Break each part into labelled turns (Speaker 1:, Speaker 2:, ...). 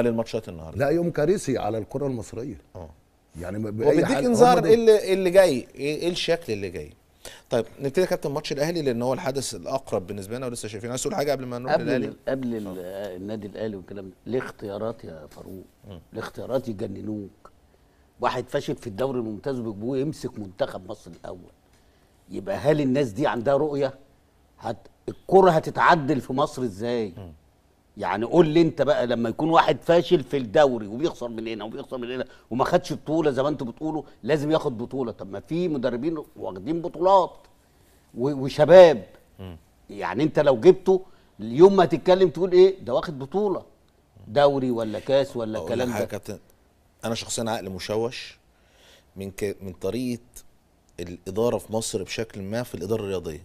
Speaker 1: للماتشات النهارده.
Speaker 2: لا يوم كارثي على الكرة المصرية.
Speaker 1: آه.
Speaker 2: يعني ب-
Speaker 1: هو
Speaker 2: بأي
Speaker 1: بيديك
Speaker 2: حال-
Speaker 1: انذار
Speaker 2: إيه
Speaker 1: اللي اللي جاي. إيه إيه الشكل اللي جاي؟ طيب نبتدي يا كابتن ماتش الأهلي لأن هو الحدث الأقرب بالنسبة لنا ولسه شايفين عايز تقول حاجة قبل ما نروح
Speaker 3: قبل للأهلي؟ قبل ال- النادي الأهلي والكلام ده. ليه اختيارات يا فاروق. ليه اختيارات يجننوك. واحد فاشل في الدوري الممتاز وبيجيبوه يمسك منتخب مصر الأول. يبقى هل الناس دي عندها رؤية؟ هت... الكرة هتتعدل في مصر إزاي؟ يعني قول لي انت بقى لما يكون واحد فاشل في الدوري وبيخسر من هنا وبيخسر من هنا وما خدش بطولة زي ما أنتوا بتقولوا لازم ياخد بطولة. طب ما في مدربين واخدين بطولات وشباب. يعني انت لو جبته اليوم ما تتكلم تقول إيه؟ ده واخد بطولة. دوري ولا كاس ولا الكلام ده.
Speaker 1: كابتن أنا شخصيا عقل مشوش من ك... من طريقة الإدارة في مصر بشكل ما في الإدارة الرياضية.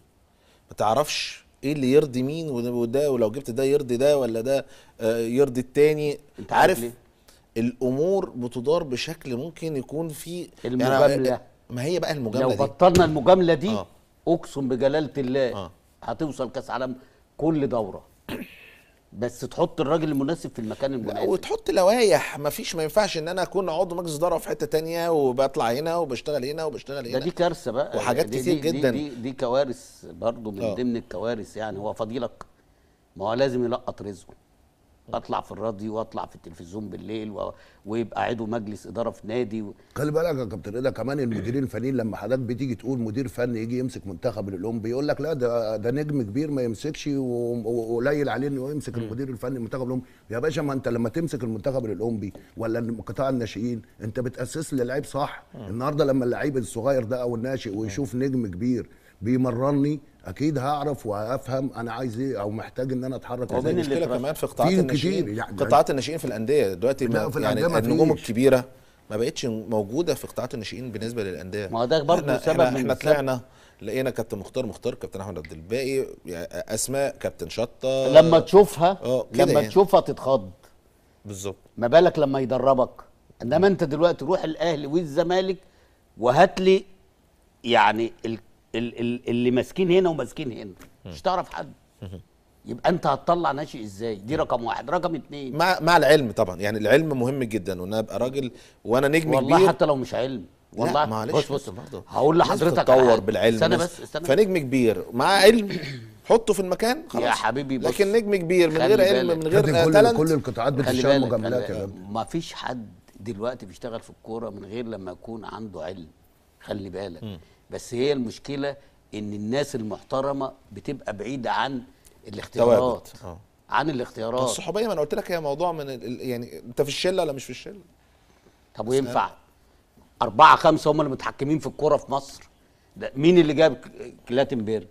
Speaker 1: ما تعرفش إيه اللي يرضي مين وده- ولو جبت ده يرضي ده ولا ده آه، يرضي التاني
Speaker 3: انت عارف ليه؟
Speaker 1: الأمور بتدار بشكل ممكن يكون في
Speaker 3: المجاملة.
Speaker 1: ما هي بقى
Speaker 3: لو
Speaker 1: المجامله دي
Speaker 3: بطلنا المجاملة دي
Speaker 1: آه.
Speaker 3: أقسم بجلالة الله
Speaker 1: آه.
Speaker 3: هتوصل كأس عالم كل دورة بس تحط الراجل المناسب في المكان المناسب.
Speaker 1: وتحط لوائح. ما فيش ما ينفعش إن أنا أكون عضو مجلس إدارة في حتة تانية وبطلع هنا وبشتغل هنا وبشتغل
Speaker 3: ده
Speaker 1: هنا.
Speaker 3: دي كارثة بقى.
Speaker 1: وحاجات
Speaker 3: دي
Speaker 1: كتير
Speaker 3: دي
Speaker 1: جداً.
Speaker 3: دي, دي, دي كوارث برضه من
Speaker 1: آه.
Speaker 3: ضمن الكوارث يعني. هو فضيلك ما هو لازم يلقط رزقه. أطلع في الراديو واطلع في التلفزيون بالليل و... ويبقى عضو مجلس إدارة في نادي و...
Speaker 2: خلي بالك يا كابتن رضا كمان المديرين الفنيين لما حضرتك بتيجي تقول مدير فني يجي يمسك منتخب الأولمبي يقول لك لا ده ده نجم كبير ما يمسكش وقليل عليه إنه يمسك المدير الفني المنتخب الأولمبي. يا باشا ما أنت لما تمسك المنتخب الأولمبي ولا قطاع الناشئين أنت بتأسس للعيب صح. النهارده لما اللعيب الصغير ده أو الناشئ ويشوف نجم كبير بيمرني أكيد هعرف وهفهم أنا عايز إيه أو محتاج إن
Speaker 3: أنا أتحرك
Speaker 1: إزاي
Speaker 3: المشكلة؟
Speaker 1: كمان في قطاعات الناشئين
Speaker 2: كتير يعني-
Speaker 1: قطاعات الناشئين في الأندية دلوقتي ما
Speaker 2: في
Speaker 1: يعني النجوم. الكبيرة ما بقتش موجودة في قطاعات الناشئين بالنسبة للأندية
Speaker 3: ما هو ده برضه
Speaker 1: إحنا
Speaker 3: سبب إحنا.
Speaker 1: طلعنا لقينا كابتن مختار مختار كابتن أحمد عبد الباقي يعني أسماء كابتن شطة
Speaker 3: لما تشوفها
Speaker 1: آه،
Speaker 3: لما
Speaker 1: يعني.
Speaker 3: تشوفها تتخض
Speaker 1: بالظبط
Speaker 3: ما بالك لما يدربك إنما أنت دلوقتي روح الأهلي والزمالك وهات لي يعني ال اللي ماسكين هنا وماسكين هنا. مش تعرف حد. يبقى انت هتطلع ناشئ إزاي؟ دي رقم واحد. رقم اتنين.
Speaker 1: مع مع العلم طبعا. يعني العلم مهم جدا. وإن أنا أبقى راجل وأنا نجم
Speaker 3: والله
Speaker 1: كبير.
Speaker 3: حتى لو مش علم. والله.
Speaker 1: لا معلش
Speaker 3: بص بص
Speaker 1: برضه.
Speaker 3: هقول لحضرتك حاجة.
Speaker 1: بالعلم.
Speaker 3: استنى بس استنى
Speaker 1: فنجم كبير. مع علم حطه في المكان خلاص.
Speaker 3: يا حبيبي بص.
Speaker 1: لكن نجم كبير من غير علم. من غير تالنت
Speaker 2: كل القطاعات بتشتغل مجاملات يا
Speaker 3: ما فيش حد دلوقتي بيشتغل في الكورة من غير لما يكون عنده علم. خلي بالك. بس هي المشكلة إن الناس المحترمة بتبقى بعيدة عن الاختيارات.
Speaker 1: آه.
Speaker 3: عن الاختيارات.
Speaker 1: الصحوبيه ما أنا قلت لك هي موضوع من ال- يعني أنت في الشلة ولا مش في الشلة؟
Speaker 3: طب وينفع؟ أربعة خمسة هم اللي متحكمين في الكورة في مصر. ده مين اللي جاب كلاتنبرج؟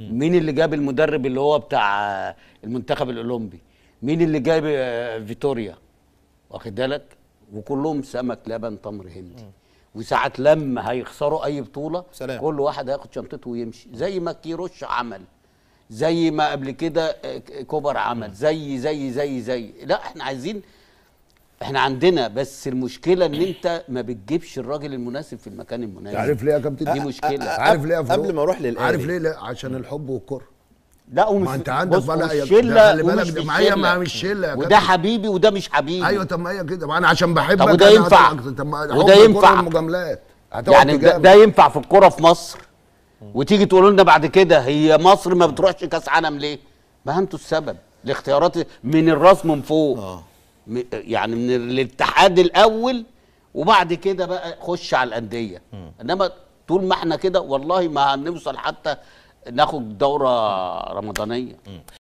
Speaker 3: مين اللي جاب المدرب اللي هو بتاع المنتخب الأولمبي؟ مين اللي جاب فيتوريا؟ واخد بالك؟ وكلهم سمك لبن تمر هندي وساعة لما هيخسروا أي بطولة
Speaker 1: سلام.
Speaker 3: كل واحد هياخد شنطته ويمشي. زي ما كيروش عمل. زي ما قبل كده آه، ك- كوبر عمل. زي زي زي زي. لا إحنا عايزين إحنا عندنا بس المشكلة إن أنت ما بتجيبش الراجل المناسب في المكان المناسب.
Speaker 2: عارف ليه يا كابتن؟
Speaker 3: دي مشكلة.
Speaker 2: عارف ليه؟
Speaker 1: قبل ما أروح للآلي.
Speaker 2: عارف ليه لا؟ عشان الحب والكره.
Speaker 3: لا ومش
Speaker 2: ما انت عندك بقى
Speaker 3: شلة
Speaker 2: ده خلي بالك
Speaker 3: ومش
Speaker 2: ده
Speaker 3: مش
Speaker 2: ما يا
Speaker 3: وده. حبيبي وده مش حبيبي
Speaker 2: أيوه طب ما هي كده ما أنا عشان بحبك
Speaker 3: طب وده ينفع؟
Speaker 2: طب ما
Speaker 3: وده ينفع؟
Speaker 2: والمجاملات هتقعد
Speaker 3: يعني ده. ده ينفع في الكوره في مصر وتيجي تقولوا لنا بعد كده هي مصر ما بتروحش كأس عالم ليه؟ ما أنتوا السبب الاختيارات من الراس من فوق
Speaker 1: آه
Speaker 3: م- يعني من الاتحاد الأول وبعد كده بقى خش على الأندية إنما طول ما إحنا كده والله ما هنوصل حتى ناخد دورة رمضانية.